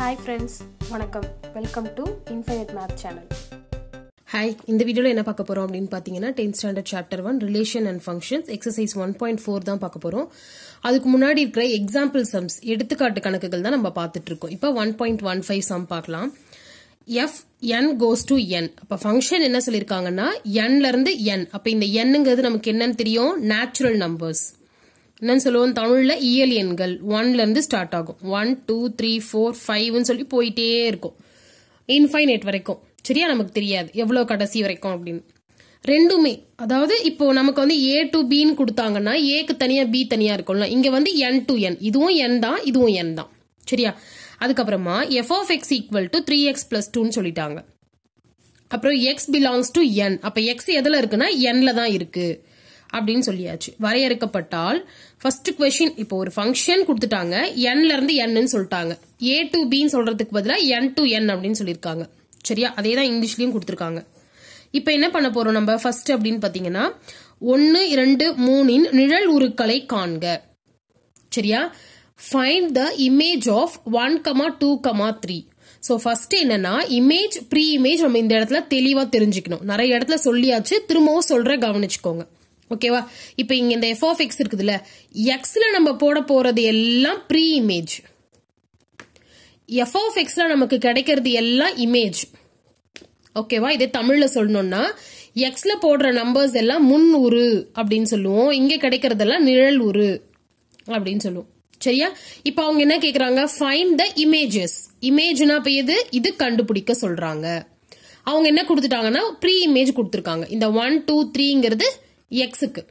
Hi friends வணக்கம். Welcome to infinite math channel hi இந்த வீடியோவில் என்ன பார்க்க போகிறோம் அப்படின்னு பார்த்தீங்கன்னா tenth standard chapter one relation and functions exercise one point four தான் பார்க்க போகிறோம் அதுக்கு முன்னாடி இருக்கிற எக்ஸாம்பிள் சம்ஸ் எடுத்துக்காட்டு கணக்குகள் தான் நம்ம பார்த்துட்டு இருக்கோம். இப்போ one point one five sum பார்க்கலாம். F n goes to n அப்போ ஃபங்க்ஷன் என்ன சொல்லியிருக்காங்கன்னா என்ல இருந்து என் அப்போ இந்த எண்ணுங்கிறது நமக்கு என்னன்னு தெரியும்? நேச்சுரல் நம்பர்ஸ் என்னன்னு சொல்லுவோம் தமிழ்ல இயல் எண்கள். ஒன்ல இருந்து ஸ்டார்ட் ஆகும். ஒன் டூ த்ரீ ஃபோர் ஃபைவ்னு சொல்லி போயிட்டே இருக்கும். இன்ஃபைனைட் வரைக்கும். சரியா? நமக்கு தெரியாது. எவ்வளவு கடைசி வரைக்கும் அப்படின்னு. ரெண்டுமே அதாவது இப்போ நமக்கு வந்து ஏ டு பின்னு கொடுத்தாங்கன்னா ஏக்கு தனியா பி தனியா இருக்கும்ல. இங்க வந்து என் டு என் இதுவும் என் தான் இதுவும் என் தான். சரியா? அதுக்கப்புறமா f of x equal to three x plus டூன்னு சொல்லிட்டாங்க. அப்புறம் எக்ஸ் பிலாங்ஸ் டு என் அப்ப எக்ஸ் எதுல இருக்குன்னா என்ல தான் இருக்கு. அப்படின்னு சொல்லியாச்சு. வரையறுக்கப்பட்டால் ஃபர்ஸ்ட் கொஸ்டின் இப்போ ஒரு ஃபங்க்ஷன் கொடுத்துட்டாங்க. என்ல இருந்து என்னு சொல்லிட்டாங்க. ஏ டு பின்னு சொல்றதுக்கு பதிலாக என் டு என் அப்படின்னு சொல்லியிருக்காங்க. சரியா? அதே தான் இங்கிலீஷ்லயும் கொடுத்துருக்காங்க. இப்போ என்ன பண்ண போறோம் நம்ம? ஃபர்ஸ்ட் அப்படின்னு பாத்தீங்கன்னா ஒன்னு இரண்டு மூணின் நிழல் உருக்களை காண்க. சரியா? Find the image of one comma two comma three so first என்னன்னா இமேஜ் ப்ரீ இமேஜ் நம்ம இந்த இடத்துல தெளிவாக தெரிஞ்சுக்கணும். நிறைய இடத்துல சொல்லியாச்சு. திரும்பவும் சொல்ற கவனிச்சுக்கோங்க. ஓகேவா? இப்போ இங்கே இந்த எஃப் ஆஃப் எக்ஸ் இருக்குதுல்ல எக்ஸில் நம்ம போட போகிறது எல்லாம் ப்ரீ இமேஜ் எஃப் ஆஃப் நமக்கு கிடைக்கிறது எல்லாம் இமேஜ் ஓகேவா? இதே தமிழில் சொல்லணும்னா எக்ஸில் போடுற நம்பர்ஸ் எல்லாம் முன் உரு அப்படின்னு சொல்லுவோம். இங்கே கிடைக்கிறதெல்லாம் நிழல் உரு அப்படின்னு சொல்லுவோம். சரியா? இப்போ அவங்க என்ன கேட்குறாங்க ஃபைண்ட் த இமேஜஸ் இமேஜ்னா இப்போ எது? இது கண்டுபிடிக்க சொல்கிறாங்க அவங்க என்ன கொடுத்துட்டாங்கன்னா ப்ரீ இமேஜ் கொடுத்துருக்காங்க. இந்த ஒன் டூ த்ரீங்கிறது எக்ஸுக்கு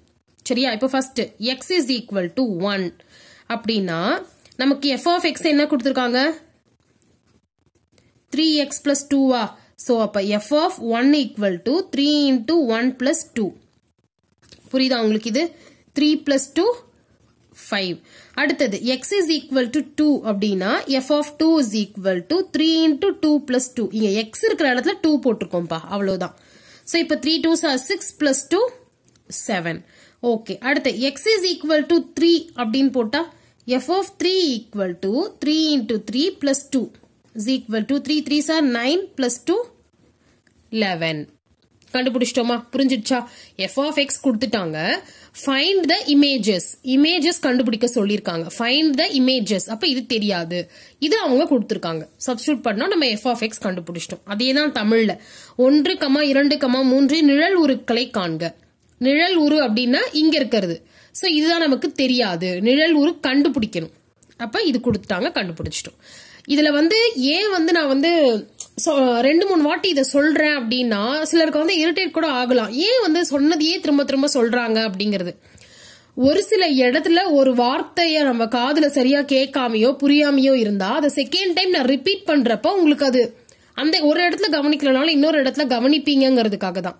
சரியா? இப்போ first x is equal to one அப்படின்னா நமக்கு எஃப் ஆஃப் எக்ஸ் என்ன கொடுத்துருக்காங்க? த்ரீ எக்ஸ் பிளஸ் டூவா ஸோ அப்போ f of one equal to three into one plus two புரியுதா உங்களுக்கு இது? த்ரீ பிளஸ் டூ ஃபைவ் அடுத்தது x is equal to two அப்படின்னா f of two is equal to three into two plus two இங்கே X இருக்கிற இடத்துல two போட்டிருக்கோம்ப்பா. அவ்வளோதான் ஸோ இப்போ three twos are six plus two seven okay அடுத்து x is equal to three அப்படின்னு போட்டா f of three equal to three into three plus two is equal to three threes are nine plus two eleven கண்டுபிடிச்சிட்டோமா? புரிஞ்சிடுச்சா? F of x கொடுத்துட்டாங்க. Find the images images கண்டுபிடிக்க சொல்லியிருக்காங்க. Find the images அப்போ இது தெரியாது. இது அவங்க கொடுத்துருக்காங்க. சப்ஸ்டியூட் பண்ணால் நம்ம எஃப் ஆஃப் எக்ஸ் கண்டுபிடிச்சிட்டோம். அதே தான் தமிழில். ஒன்று கமா இரண்டு கமா மூன்று நிழல் உருக்களை காண்க. நிழல் உரு அப்படின்னா இங்க இருக்கிறது. ஸோ இதுதான் நமக்கு தெரியாது. நிழல் உரு கண்டுபிடிக்கணும். அப்ப இது கொடுத்துட்டாங்க கண்டுபிடிச்சிட்டோம். இதுல வந்து ஏன் வந்து நான் வந்து ரெண்டு மூணு வாட்டி இதை சொல்றேன் அப்படின்னா சிலருக்கு வந்து இரிட்டேட் கூட ஆகலாம். ஏன் வந்து சொன்னதையே திரும்ப திரும்ப சொல்றாங்க அப்படிங்கிறது. ஒரு சில இடத்துல ஒரு வார்த்தைய நம்ம காதுல சரியா கேட்காமையோ புரியாமையோ இருந்தா அதை செகண்ட் டைம் நான் ரிப்பீட் பண்றப்ப உங்களுக்கு அது அந்த ஒரு இடத்துல கவனிக்கலனாலும் இன்னொரு இடத்துல கவனிப்பீங்கிறதுக்காக தான்.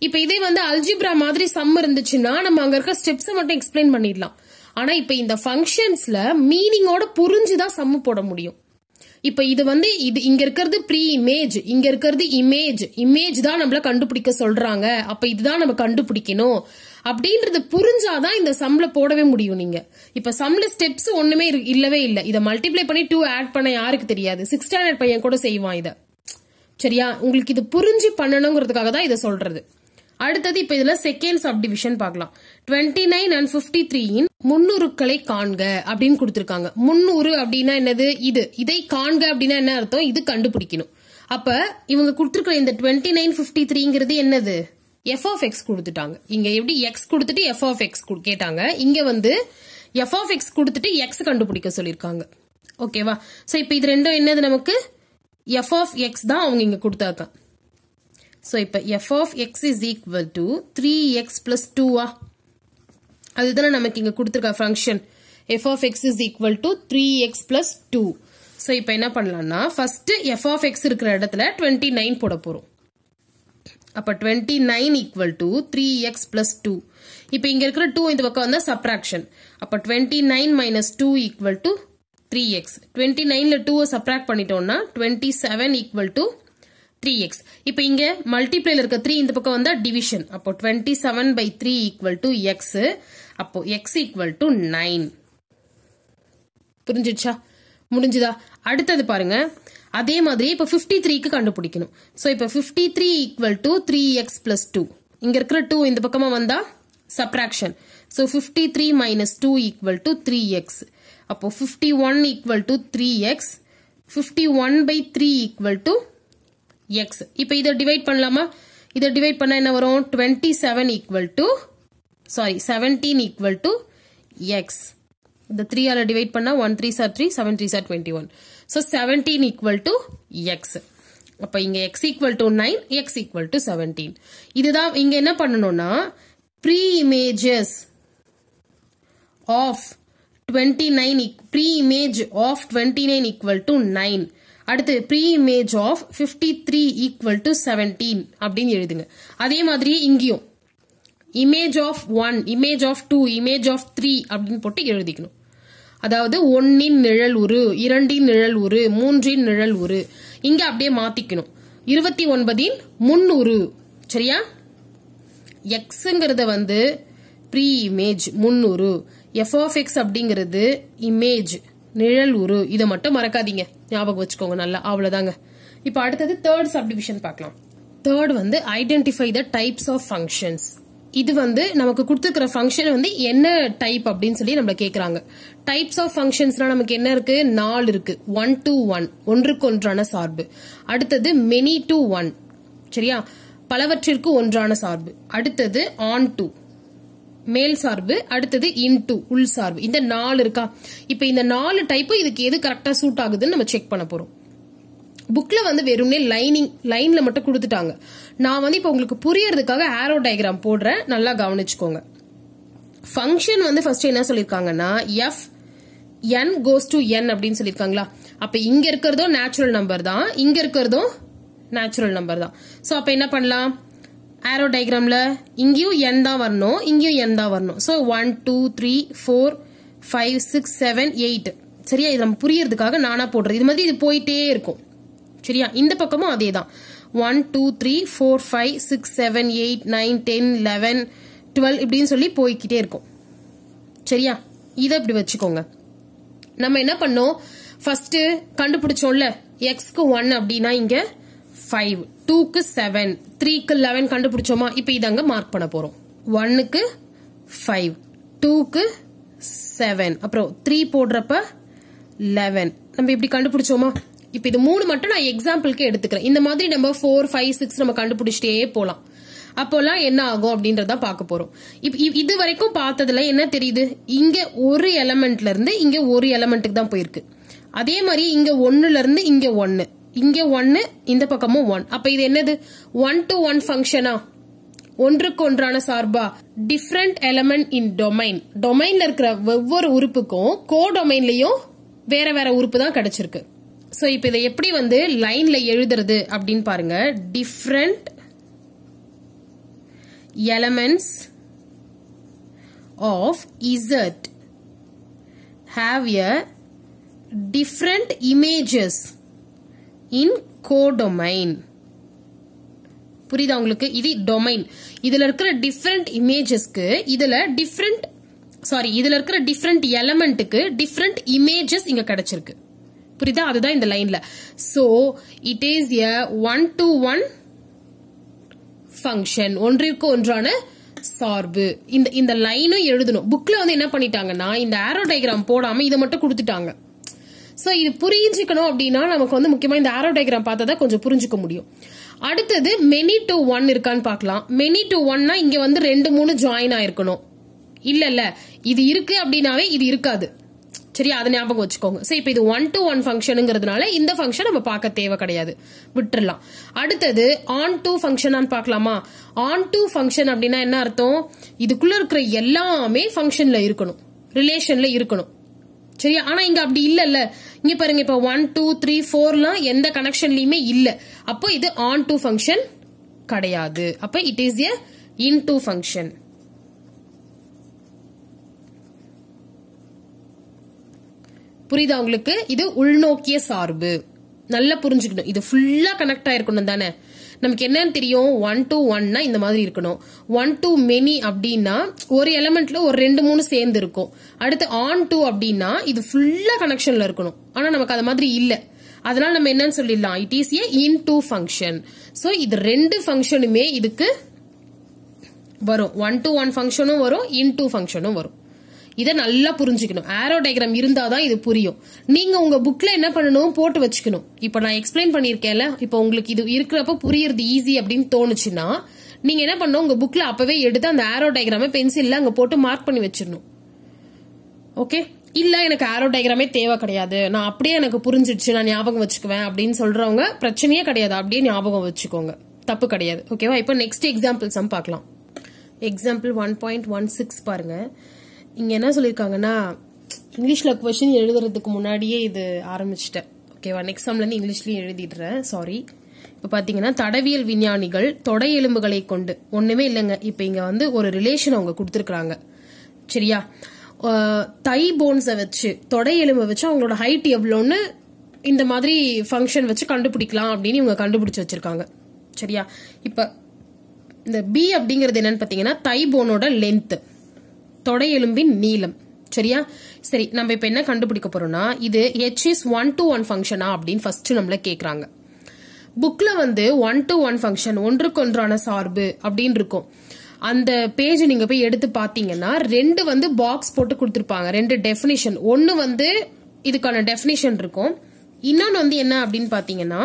இப்ப இதே வந்து அல்ஜிப்ரா மாதிரி சம் இருந்துச்சுன்னா நம்ம அங்க இருக்க ஸ்டெப்ஸ் மட்டும் எக்ஸ்பிளைன் பண்ணிடலாம். ஆனா இப்ப இந்த ஃபங்க்ஷன்ஸ்ல மீனிங்கோட புரிஞ்சுதான் சம்மு போட முடியும். இப்ப இது வந்து இது இங்க இருக்கிறது ப்ரீ இமேஜ் இங்க இருக்கிறது இமேஜ் இமேஜ் தான் நம்மள கண்டுபிடிக்க சொல்றாங்க. அப்ப இதுதான் நம்ம கண்டுபிடிக்கணும். அப்படின்றது புரிஞ்சாதான் இந்த சம்ல போடவே முடியும் நீங்க. இப்ப சம்ல ஸ்டெப்ஸ் ஒண்ணுமே இல்லவே இல்ல. இதை மல்டிப்ளை பண்ணி டூ ஆட் பண்ண யாருக்கு தெரியாது? சிக்ஸ் ஸ்டாண்டர்ட் பையன் கூட செய்வான் இத. சரியா? உங்களுக்கு இது புரிஞ்சு பண்ணணுங்கிறதுக்காக தான் இதை சொல்றது. அடுத்தது இப்ப இதுல செகண்ட் சப் டிவிஷன் பார்க்கலாம். டுவெண்ட்டி நைன் அண்ட் பிப்டி த்ரீயின் முன்னூறுக்களை காண்க அப்படின்னு கொடுத்திருக்காங்க. முன்னூறு அப்படின்னா என்னது? இது. இதை காண்க அப்படின்னா என்ன அர்த்தம்? இது கண்டுபிடிக்கணும். அப்ப இவங்க கொடுத்திருக்கிற இந்த டுவெண்ட்டி நைன் பிப்டி த்ரீங்கிறது என்னது? எஃப் ஆஃப் எக்ஸ் கொடுத்துட்டாங்க. இங்க எப்படி எக்ஸ் கொடுத்துட்டு எஃப் ஆஃப் எக்ஸ் கேட்டாங்க. இங்க வந்து எஃப் ஆஃப் எக்ஸ் கொடுத்துட்டு எக்ஸ் கண்டுபிடிக்க சொல்லியிருக்காங்க. ஓகேவா சோ இப்ப இது ரெண்டும் என்னது நமக்கு? எஃப் ஆஃப் எக்ஸ் தான் அவங்க இங்க கொடுத்தாங்க ஸோ இப்போ f of x is equal to three x plus டூவா அதுதானே நமக்கு இங்கே கொடுத்துருக்க function f of x is equal to three x plus two so இப்போ என்ன பண்ணலாம்னா ஃபர்ஸ்ட் எஃப் ஆஃப் எக்ஸ் இருக்கிற இடத்துல டுவெண்ட்டி நைன் போட போகிறோம் அப்போ twenty nine equal to three x plus two இப்போ இங்கே இருக்கிற டூ இந்த பக்கம் வந்தால் சப்ராக்ஷன் அப்போ twenty nine minus two equal to three x twenty நைனில் டூவை சப்ராக்ட் பண்ணிட்டோம்னா twenty seven equal to three x இப்போ இங்கே மல்டிப்ளேல இருக்க த்ரீ இந்த பக்கம் வந்தால் டிவிஷன் அப்போ twenty seven by three equal to x அப்போ எக்ஸ் ஈக்குவல் டு நைன் புரிஞ்சிடுச்சா? முடிஞ்சுதா? அடுத்தது பாருங்க. அதே மாதிரி இப்போ ஃபிஃப்டி த்ரீக்கு கண்டுபிடிக்கணும். ஸோ இப்போ fifty three equal to three x plus two இங்கே இருக்கிற டூ இந்த பக்கமாக வந்தால் subtraction so fifty three minus two equal to three x அப்போ fifty one equal to three x fifty one by three equal to x இப்போ இதை divide பண்ணலாமா? இதை டிவைட் பண்ணா என்ன வரும்? Twenty seven equal to sorry seventeen equal to x இந்த three ஆல டிவைட் பண்ணா one three sir three seven three sir twenty one so seventeen equal to x அப்ப இங்க x equal to nine x equal to seventeen இதுதான் இங்க என்ன பண்ணணும்னா pre images of twenty nine pre image of twenty nine equal to nine அடுத்து pre image of fifty three equal to seventeen அப்படின்னு எழுதுங்க. அதே மாதிரி இங்கேயும். Image of one image of two image of three அப்படின்னு போட்டு எழுதிக்கணும். அதாவது ஒன்னின் நிழல் உரு இரண்டின் நிழல் உரு மூன்றின் நிழல் உரு. இங்க அப்படியே மாத்திக்கணும். இருபத்தி ஒன்பதின் முன்னுரு சரியா? எக்ஸுங்கிறத வந்து ப்ரீ இமேஜ் முன்னுரு எஃப் ஆஃப் எக்ஸ் அப்படிங்கிறது இமேஜ் நிழல் உரு. இதை மட்டும் மறக்காதீங்க. ஞாபகம் வச்சுக்கோங்க நல்லா அவ்வளவுதாங்க. இப்போ அடுத்தது தேர்ட் சப்டிவிஷன் பார்க்கலாம். தேர்ட் வந்து identify the types of functions இது வந்து நமக்கு கொடுத்துருக்கிற ஃபங்க்ஷன் வந்து என்ன டைப் அப்படின்னு சொல்லி நம்மள கேட்கறாங்க டைப்ஸ் ஆஃப் ஃபங்க்ஷன்ஸ்னா நமக்கு என்ன இருக்கு? நாலு இருக்கு. ஒன் டு ஒன் ஒன்றுக்கு ஒன்றான சார்பு. அடுத்தது மெனி டு ஒன் சரியா? பலவற்றிற்கு ஒன்றான சார்பு. அடுத்தது ஆன் டூ மேல் சார்பு அடுத்தது இன்டு உள் சார்பு. இந்த நாலு இருக்கா? இப்ப இந்த நாலு டைப்பு இதுக்கு எது கரெக்டா சூட் ஆகுதுன்னு நம்ம செக் பண்ண போறோம். புக்ல வந்து வெறும்னே லைனிங் லைன்ல மட்டும் கொடுத்துட்டாங்க. நான் வந்து இப்போ உங்களுக்கு புரியறதுக்காக ஆரோ டயக்ராம் போடுறேன். நல்லா கவனிச்சுக்கோங்க. ஃபங்க்ஷன் வந்து ஃபர்ஸ்ட் என்ன சொல்லிருக்காங்கன்னா எஃப் என் கோஸ் டு என் அப்படின்னு சொல்லியிருக்காங்களா அப்ப இங்க இருக்கிறதும் நேச்சுரல் நம்பர் தான் இங்க இருக்கிறதும் நேச்சுரல் நம்பர் தான். சோ அப்ப என்ன பண்ணலாம்? ஆரோ டயக்ராம்ல இங்கேயும் என் தான் வரணும் இங்கேயும் என் தான் வரணும். So one two three four five six seven eight சரியா? இது நம்ம புரியறதுக்காக நானா போடுறது. இது மாதிரி இது போயிட்டே இருக்கும். சரியா? இந்த பக்கமும் அதே தான். One two three four five six seven eight nine ten eleven twelve இப்படின்னு சொல்லி போய்கிட்டே இருக்கும். சரியா? இதை இப்படி வச்சுக்கோங்க. நம்ம என்ன பண்ணோம்? ஃபர்ஸ்ட் கண்டுபிடிச்சோம்ல எக்ஸ்க்கு ஒன் அப்படின்னா இங்க ஃபைவ் டூக்கு செவன் த்ரீக்கு லெவன் கண்டுபிடிச்சோமா? இப்போ இதை அங்கே மார்க் பண்ண போகிறோம் ஒன்னுக்கு ஃபைவ் டூக்கு செவன் அப்புறம் த்ரீ போடுறப்ப லெவன் நம்ம இப்படி கண்டுபிடிச்சோமா? இப்போ இது மூணு மட்டும் நான் எக்ஸாம்பிளுக்கு எடுத்துக்கிறேன். இந்த மாதிரி நம்ம ஃபோர் ஃபைவ் சிக்ஸ் நம்ம கண்டுபிடிச்சிட்டே போகலாம் அப்போல்லாம் என்ன ஆகும் அப்படின்றத பார்க்க போறோம். இது வரைக்கும் பார்த்ததுல என்ன தெரியுது? இங்க ஒரு எலமெண்ட்ல இருந்து இங்க ஒரு எலமெண்ட்டுக்கு தான் போயிருக்கு. அதே மாதிரி இங்க ஒன்னுல இருந்து இங்க ஒன்னு இங்கே ஒன்னு இந்த பக்கமும் ஒன் அப்ப இது என்னது? ஒன் டு ஒன் ஃபங்க்ஷனா ஒன்றுக்கு ஒன்றான சார்பா? டிஃப்ரெண்ட் எலமெண்ட் இன் டொமைன் டொமைன்ல இருக்கிற ஒவ்வொரு உறுப்புக்கும் கோ டொமைன்லயும் வேற வேற உறுப்பு தான் கிடைச்சிருக்கு. ஸோ இப்போ இதை எப்படி வந்து லைன்ல எழுதுறது அப்படின்னு பாருங்க. Different elements of இசர்ட் have a different images in codomain. புரியுதா உங்களுக்கு? இது டொமைன். இதுல இருக்கிற டிஃப்ரெண்ட் இமேஜஸ்க்கு இதுல டிஃப்ரெண்ட் சாரி இதுல இருக்கிற டிஃப்ரெண்ட் எலமெண்ட்டுக்கு டிஃப்ரெண்ட் இமேஜஸ் இங்க கிடைச்சிருக்கு. புரியுதா? அதுதான் இந்த லைன்ல so it is a one to one function ஒன்றிற்கு ஒன்றான சார்பு. இந்த இந்த லைனும் எழுதணும். புக்ல வந்து என்ன பண்ணிட்டாங்கன்னா இந்த ஆரோ டயக்ராம் போடாம இதை மட்டும் கொடுத்துட்டாங்க. ஸோ இது புரிஞ்சுக்கணும் அப்படின்னா நமக்கு வந்து முக்கியமாக இந்த ஆரோ டயக்ராம் பார்த்தா தான் கொஞ்சம் புரிஞ்சுக்க முடியும். அடுத்தது மெனி டு ஒன் இருக்கான்னு பார்க்கலாம். மெனி டு ஒன்னா இங்க வந்து ரெண்டு மூணு ஜாயின் ஆயிருக்கணும். இல்ல இல்ல. இது இருக்கு அப்படின்னாவே இது இருக்காது. சரியா? அதை ஞாபகம் வச்சுக்கோங்க. சரி இப்போ இது ஒன் டு ஒன் ஃபங்க்ஷனுங்கிறதுனால இந்த ஃபங்க்ஷன் நம்ம பார்க்க தேவை கிடையாது. விட்டுறலாம். அடுத்தது ஆன் டு ஃபங்க்ஷனான்னு பார்க்கலாமா? ஆன் டு ஃபங்க்ஷன் அப்படின்னா என்ன அர்த்தம்? இதுக்குள்ள இருக்கிற எல்லாமே ஃபங்க்ஷன்ல இருக்கணும். ரிலேஷன்ல இருக்கணும். சரியா? ஆனா இங்க அப்படி இல்லல்ல. இங்க பாருங்க இப்ப ஒன் டூ த்ரீ ஃபோர்லாம் எந்த கனெக்ஷன்லயுமே இல்ல. அப்போ இது ஆன் டூ ஃபங்க்ஷன் கிடையாது. அப்ப it is a into function புரியுதா உங்களுக்கு? இது உள்நோக்கிய சார்பு. நல்லா புரிஞ்சுக்கணும். இது ஃபுல்லா கனெக்ட் ஆயிருக்கணும் தானே. நமக்கு என்னன்னு தெரியும்? ஒன் டு ஒன்னா இந்த மாதிரி இருக்கணும். ஒன் டு மெனி அப்படின்னா ஒரு எலமெண்ட்ல ஒரு ரெண்டு மூணு சேர்ந்து இருக்கும். அடுத்து ஆன் டு அப்படின்னா இது ஃபுல்லா கனெக்ஷன்ல இருக்கணும். ஆனா நமக்கு அது மாதிரி இல்ல. அதனால நம்ம என்னன்னு சொல்லிடலாம். It is a into function so இது ரெண்டு ஃபங்க்ஷனுமே இதுக்கு வரும். ஒன் டு ஒன் ஃபங்க்ஷனும் வரும் இன் டூ ஃபங்க்ஷனும் வரும். இதை நல்லா புரிஞ்சுக்கணும். ஆரோ டயக்ராம் இருந்தாதான் இது புரியும். நீங்க உங்க புக்ல என்ன பண்ணணும்? போட்டு வச்சுக்கணும். இப்ப நான் எக்ஸ்பிளைன் பண்ணிருக்கேன்ல இப்ப உங்களுக்கு இது இருக்கிறப்ப புரியறது ஈஸி அப்படின்னு தோணுச்சுன்னா நீங்க என்ன பண்ணணும்? உங்க புக்ல அப்பவே எடுத்து அந்த ஆரோ டயக்ராம பென்சில்ல அங்க போட்டு மார்க் பண்ணி வச்சிடணும். ஓகே இல்ல எனக்கு ஆரோ டயக்ராமே தேவை கிடையாது. நான் அப்படியே எனக்கு புரிஞ்சிடுச்சு நான் ஞாபகம் வச்சுக்குவேன் அப்படின்னு சொல்றவங்க பிரச்சனையே கிடையாது. அப்படியே ஞாபகம் வச்சுக்கோங்க. தப்பு கிடையாது. ஓகேவா இப்போ நெக்ஸ்ட் எக்ஸாம்பிள்ஸ் பார்க்கலாம். Example one point one six பாருங்க. இங்கே என்ன சொல்லியிருக்காங்கன்னா இங்கிலீஷில் கொஷின் எழுதுறதுக்கு முன்னாடியே இது ஆரம்பிச்சிட்டேன். ஓகேவா நெக்ஸ்ட் சம்லேருந்து இங்கிலீஷ்லேயும் எழுதிடுறேன். சாரி இப்போ பார்த்தீங்கன்னா தடவியல் விஞ்ஞானிகள் தொடை எலும்புகளை கொண்டு ஒன்றுமே இல்லைங்க. இப்போ இங்கே வந்து ஒரு ரிலேஷன் அவங்க கொடுத்துருக்குறாங்க. சரியா? தை போன்ஸை வச்சு தொடை எலும்பை வச்சு அவங்களோட ஹைட் எவ்வளோன்னு இந்த மாதிரி ஃபங்க்ஷன் வச்சு கண்டுபிடிக்கலாம் அப்படின்னு இவங்க கண்டுபிடிச்சு வச்சிருக்காங்க. சரியா? இப்போ இந்த பி அப்படிங்கிறது என்னன்னு பார்த்தீங்கன்னா தை போனோட லென்த்து தொடையெலும்பின் நீளம். சரியா? சரி நம்ம இப்ப என்ன கண்டுபிடிக்க போறோம்னா இது h is one to one ஃபங்க்ஷனா அப்படின்னு ஃபர்ஸ்ட் நம்மள கேக்குறாங்க. புக்ல வந்து ஒன் டு ஒன் ஃபங்க்ஷன் ஒன்றுக்கொன்றான சார்பு அப்படின்னு இருக்கும். அந்த பேஜ் நீங்க போய் எடுத்து பாத்தீங்கன்னா ரெண்டு வந்து பாக்ஸ் போட்டு கொடுத்துருப்பாங்க ரெண்டு டெஃபினிஷன் ஒன்னு வந்து இதுக்கான டெஃபினிஷன் இருக்கும். இன்னொன்னு வந்து என்ன அப்படின்னு பாத்தீங்கன்னா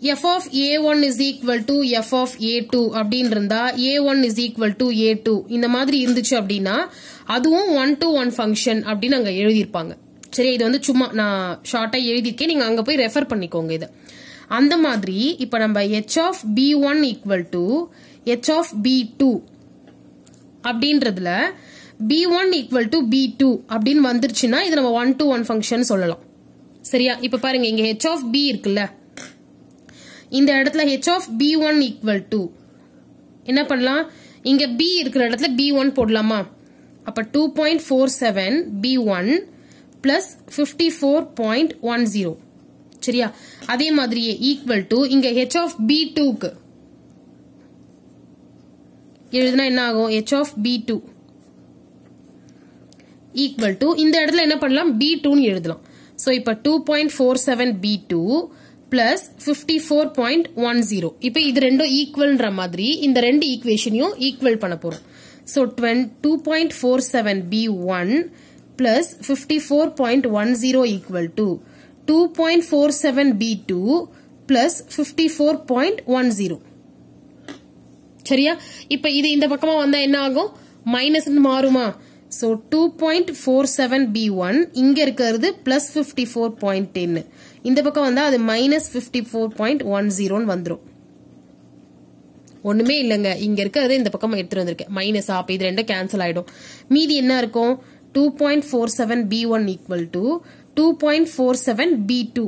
f of a1 is equal to f of a2 அப்படின்னு இருந்தா a1 is equal to a2 இந்த மாதிரி இருந்துச்சு அப்படின்னா அதுவும் ஒன் டு ஒன் ஃபங்க்ஷன் அப்படின்னு அங்க எழுதியிருப்பாங்க. சரி இது வந்து சும்மா நான் ஷார்ட்டாக எழுதியிருக்கேன். நீங்க அங்க போய் ரெஃபர் பண்ணிக்கோங்க இதை. அந்த மாதிரி இப்ப நம்ம h of b1 equal to h of b2 அப்படின்றதுல b1 equal to b2 அப்படின்னு வந்துருச்சுன்னா இது நம்ம ஒன் டு ஒன் ஃபங்க்ஷன் சொல்லலாம். சரியா? இப்ப பாருங்க இங்க h of b இருக்குல்ல. இந்த இடத்துல h of b one equal to என்ன பண்ணலாம்? இங்க பி இருக்கிற இடத்துல பி ஒன் போடலாமா? அப்ப two point four seven b one plus fifty four point one zero சரியா? அதே மாதிரியே ஈக்குவல் டு இங்க ஹெச் ஆஃப் பி டூக்கு எழுதுனா என்ன ஆகும்? H of b two equal to இந்த இடத்துல என்ன பண்ணலாம்? பி டூன்னு எழுதலாம். ஸோ இப்போ two point four seven b two plus fifty four point one zero இப்போ இது ரெண்டும் ஈக்குவல்ன்ற மாதிரி இந்த ரெண்டு ஈக்குவேஷனையும் ஈக்குவல் பண்ண போகிறோம் so டுவென் two point four seven b one plus fifty four point one zero equal to two point four seven b two plus fifty four point one zero சரியா? இப்போ இது இந்த பக்கமாக வந்தால் என்ன ஆகும்? மைனஸ் மாறுமா? So two point four seven b one இங்கே இருக்கிறது பிளஸ் ஃபிஃப்டி ஃபோர் பாயிண்ட் டென்னு இந்த பக்கம் வந்தா அது minus fifty four point one ஜீரோன்னு வந்துடும் ஒண்ணுமே இல்லைங்க. இங்க இருக்கிறது இந்த பக்கம் எடுத்துட்டு வந்திருக்கேன். மைனஸ் ஆப் இது ரெண்டும் கேன்சல் ஆயிடும். மீதி என்ன இருக்கும்? Two point four seven b one equal to two point four seven b two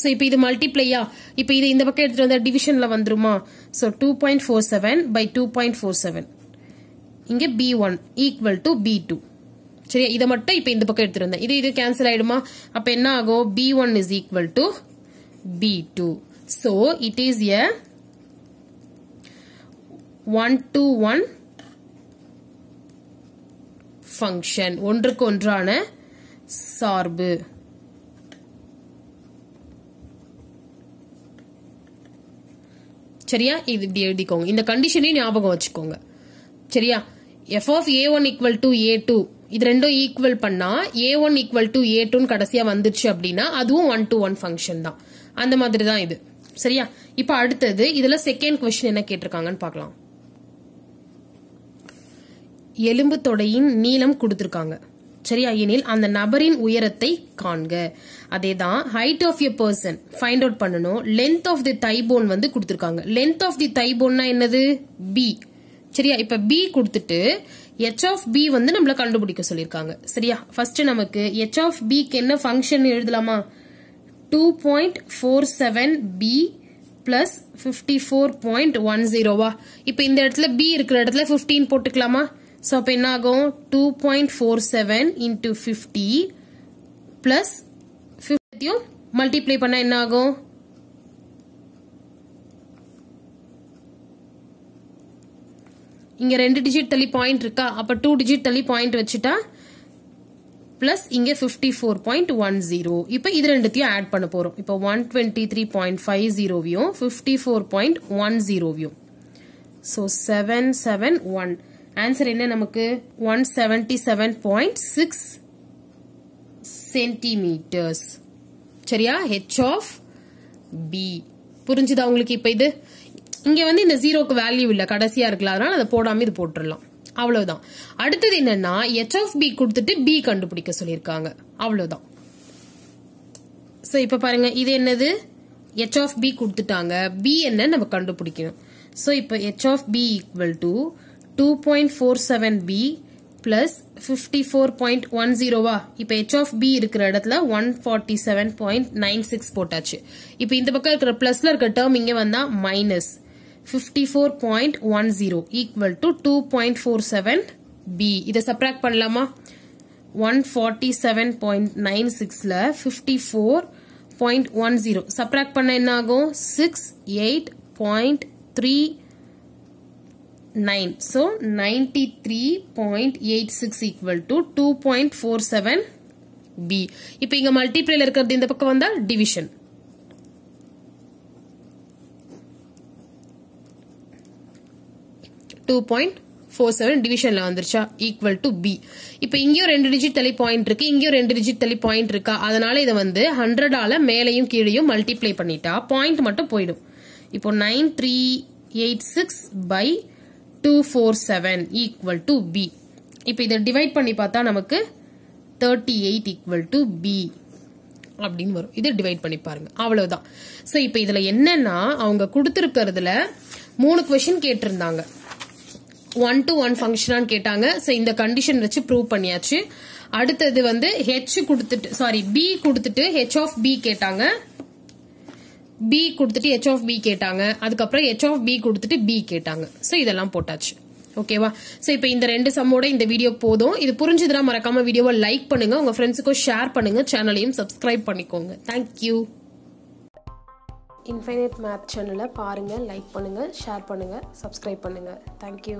so இப்போ இது மல்டிப்ளையா இப்போ இது இந்த பக்கம் எடுத்துட்டு வந்தா டிவிஷன்ல வந்துருமா? So two point four seven by two point four seven இங்கே b one equal to b two சரியா? இதை மட்டும் இப்போ இந்த பக்கம் எடுத்துருந்தேன் வந்தேன். இது இது கேன்சல் ஆயிடுமா? அப்ப என்ன ஆகும்? B one is equal to b two so it is a one to one function ஒன்றுக்கு ஒன்றான சார்பு. சரியா? இது இப்படி எழுதிக்கோங்க. இந்த கண்டிஷனையும் ஞாபகம் வச்சுக்கோங்க. சரியா? F of a one equal to a two இது ரெண்டும் ஈக்குவல் பண்ணா a one equal to a டூன்னு கடைசியா வந்துச்சு அப்படின்னா அதுவும் ஒன் டு ஒன் ஃபங்க்ஷன் தான். அந்த மாதிரி தான் இது. சரியா? இப்ப அடுத்தது இதுல செகண்ட் கொஸ்டின் என்ன கேட்டிருக்காங்கன்னு பார்க்கலாம். எலும்பு தொடையின் நீளம் கொடுத்திருக்காங்க. சரியா? எனில் அந்த நபரின் உயரத்தை காண்க. அதே தான் height of a person find out பண்ணணும் length of the thigh bone வந்து கொடுத்திருக்காங்க. லென்த் ஆஃப் தி தைபோன்னா என்னது? பி சரியா? இப்ப பி கொடுத்துட்டு எச் ஆஃப் பி வந்து நம்மள கண்டுபிடிக்க சொல்லியிருக்காங்க. சரியா? ஃபர்ஸ்ட் நமக்கு எச் ஆஃப் பிக்கு என்ன ஃபங்க்ஷன் எழுதலாமா? Two point four seven b plus fifty four point one ஜீரோவா இப்போ இந்த இடத்துல பி இருக்கிற இடத்துல ஃபிஃப்டீன் போட்டுக்கலாமா? ஸோ அப்போ என்ன ஆகும் two point four seven into fifty plus ஃபிஃப்டியும் multiply பண்ணால் என்ன ஆகும் இங்கே ரெண்டு டிஜிட் தள்ளி பாயிண்ட் இருக்கா? அப்போ டூ டிஜிட் தள்ளி பாயிண்ட் வச்சுட்டா பிளஸ் இங்கே fifty four point one zero இப்போ இது ரெண்டுத்தையும் ஆட் பண்ண போகிறோம் இப்போ one twenty three point five ஜீரோவையும் fifty four point one ஜீரோவையும் so seven seven one answer என்ன நமக்கு? One seventy seven point six centimetres சரியா? ஹெச் ஆஃப் பி புரிஞ்சுதா உங்களுக்கு இப்போ இது? இங்கே வந்து இந்த ஜீரோக்கு வேல்யூ இல்லை கடைசியாக இருக்கலாம் அதனால் அதை போடாமல் இது போட்டுடலாம் அவ்வளோதான் அடுத்தது என்னன்னா ஹெச் ஆஃப் பி கொடுத்துட்டு பி கண்டுபிடிக்க சொல்லியிருக்காங்க. அவ்வளோதான் ஸோ இப்போ பாருங்க இது என்னது? ஹெச் ஆஃப் பி கொடுத்துட்டாங்க. பி என்ன நம்ம கண்டுபிடிக்கணும். ஸோ இப்போ h of b equal to two point four seven b plus fifty four point one ஜீரோவா இப்போ ஹெச் ஆஃப் பி இருக்கிற இடத்துல one forty seven point nine six போட்டாச்சு. இப்போ இந்த பக்கம் இருக்கிற பிளஸ்ல இருக்க டேர்ம் இங்கே வந்தால் minus fifty four to one zero equal to two four b இதை சப்ராக்ட் பண்ணலாமா? One forty seven point nine சிக்ஸ்ல fifty four point one zero subtract பண்ண என்ன ஆகும் six eight point three nine so three eight six two four seven b இப்போ இங்க மல்டிப்ளேல இருக்கிறது இந்த பக்கம் வந்தா division two point four seven டிவிஷனில் வந்துருச்சா? ஈக்குவல் டு பி இப்போ இங்கேயும் ரெண்டு டிஜிட் தள்ளி பாயிண்ட் இருக்கு இங்கேயும் ரெண்டு டிஜிட் தள்ளி பாயிண்ட் இருக்கா? அதனால இதை வந்து ஹண்ட்ரடால மேலையும் கீழையும் மல்டிப்ளை பண்ணிட்டா பாயிண்ட் மட்டும் போயிடும். இப்போ nine three eight six by two four seven equal to b இப்போ இதை டிவைட் பண்ணி பார்த்தா நமக்கு thirty eight equal to b அப்படின்னு வரும். இதை டிவைட் பண்ணி பாருங்க. அவ்வளவுதான். ஸோ இப்போ இதில் என்னன்னா அவங்க கொடுத்துருக்கிறதுல மூணு கொஷின் கேட்டிருந்தாங்க. ஒன் டு ஒன் ஃபங்க்ஷனான்னு கேட்டாங்க. ஸோ இந்த கண்டிஷன் வச்சு ப்ரூவ் பண்ணியாச்சு. அடுத்தது வந்து ஹெச் கொடுத்துட்டு சாரி பி கொடுத்துட்டு ஹெச் ஆஃப் பி கேட்டாங்க. பி கொடுத்துட்டு ஹெச் ஆஃப் பி கேட்டாங்க. அதுக்கப்புறம் ஹெச் ஆஃப் பி கொடுத்துட்டு பி கேட்டாங்க. ஸோ இதெல்லாம் போட்டாச்சு. ஓகேவா ஸோ இப்போ இந்த ரெண்டு சம்மோட இந்த வீடியோ போதும். இது புரிஞ்சுதுன்னா மறக்காம வீடியோவை லைக் பண்ணுங்க. உங்க ஃப்ரெண்ட்ஸுக்கும் ஷேர் பண்ணுங்க. சேனலையும் சப்ஸ்கிரைப் பண்ணிக்கோங்க. தேங்க்யூ இன்ஃபைனைட் மேத் சேனலை பாருங்கள் லைக் பண்ணுங்கள் ஷேர் பண்ணுங்கள் சப்ஸ்கிரைப் பண்ணுங்கள் தேங்க்யூ